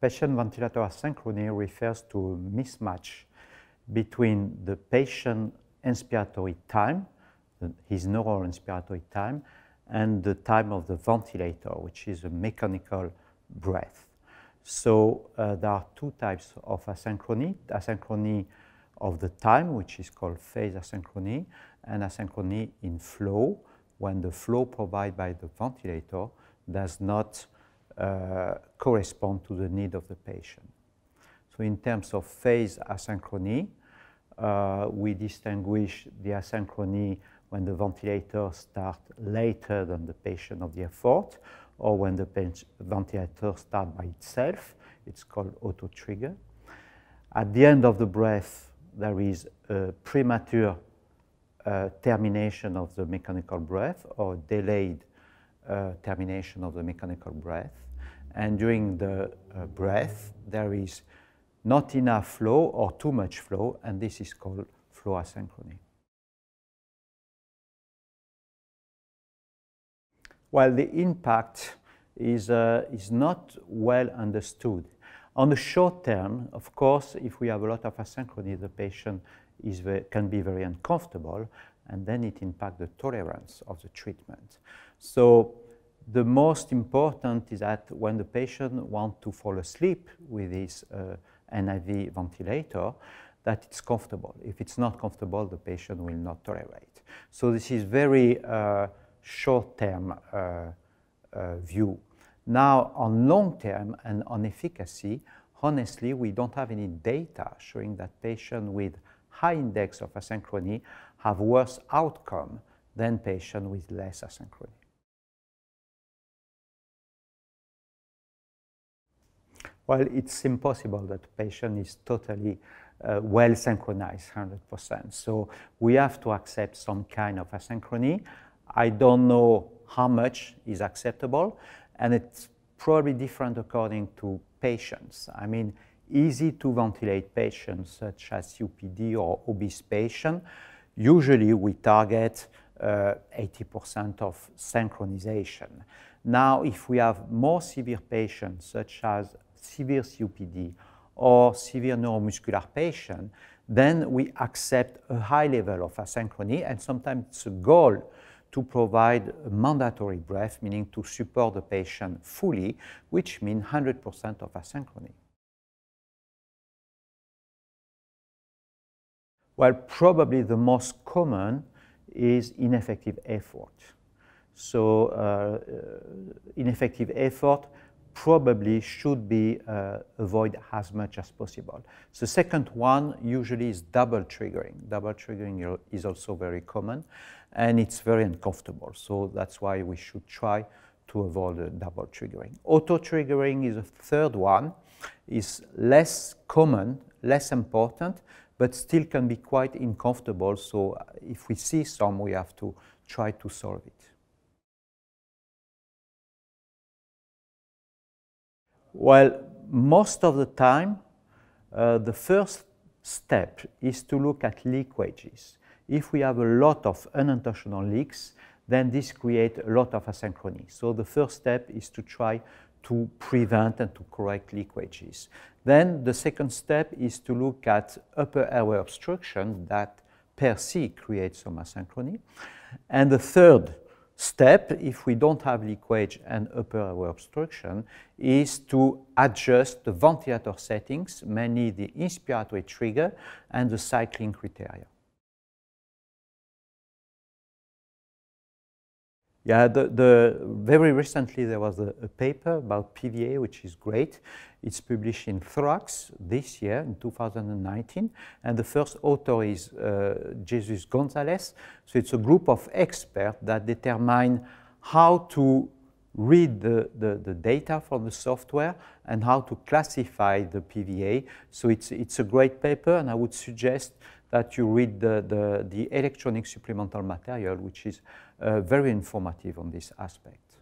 patient ventilator asynchrony refers to a mismatch between the patient inspiratory time, his neural inspiratory time, and the time of the ventilator, which is a mechanical breath. So uh, there are two types of asynchrony, asynchrony of the time, which is called phase asynchrony, and asynchrony in flow, when the flow provided by the ventilator does not correspond to the need of the patient. So in terms of phase asynchrony, uh, we distinguish the asynchrony when the ventilator starts later than the patient of the effort, or when the ventilator starts by itself. It's called auto-trigger. At the end of the breath, there is a premature uh, termination of the mechanical breath or delayed uh, termination of the mechanical breath. And during the uh, breath, there is not enough flow or too much flow, and this is called flow asynchrony. While the impact is, uh, is not well understood. On the short term, of course, if we have a lot of asynchrony, the patient is can be very uncomfortable, and then it impacts the tolerance of the treatment. So the most important is that when the patient wants to fall asleep with his uh, NIV ventilator, that it's comfortable. If it's not comfortable, the patient will not tolerate. So this is very uh, short-term uh, uh, view. Now, on long term and on efficacy, honestly, we don't have any data showing that patients with high index of asynchrony have worse outcome than patients with less asynchrony. Well, it's impossible that patient is totally uh, well synchronized 100%. So we have to accept some kind of asynchrony. I don't know how much is acceptable, and it's probably different according to patients. I mean, easy to ventilate patients such as COPD or obese patients, usually we target 80% uh, of synchronization. Now, if we have more severe patients such as severe COPD or severe neuromuscular patient, then we accept a high level of asynchrony, and sometimes it's a goal to provide a mandatory breath, meaning to support the patient fully, which means 100% of asynchrony. Well, probably the most common is ineffective effort. So uh ineffective effort probably should be uh, avoided as much as possible. The second one usually is double triggering. Double triggering is also very common and it's very uncomfortable. So that's why we should try to avoid the double triggering. Auto triggering is a third one, is less common, less important, but still can be quite uncomfortable. So if we see some, we have to try to solve it. Well, most of the time, uh, the first step is to look at leakages. If we have a lot of unintentional leaks, then this creates a lot of asynchrony. So the first step is to try to prevent and to correct leakages. Then the second step is to look at upper airway obstruction that per se creates some asynchrony. And the third step, if we don't have leakage and upper airway obstruction, is to adjust the ventilator settings, mainly the inspiratory trigger and the cycling criteria. Yeah, the, the, very recently there was a, a, paper about PVA, which is great. It's published in Thorax this year, in 2019, and the first author is uh, Jesus Gonzalez. So it's a group of experts that determine how to read the, the, the, data from the software and how to classify the PVA. So it's, it's a great paper, and I would suggest that you read the, the, the electronic supplemental material, which is uh, very informative on this aspect.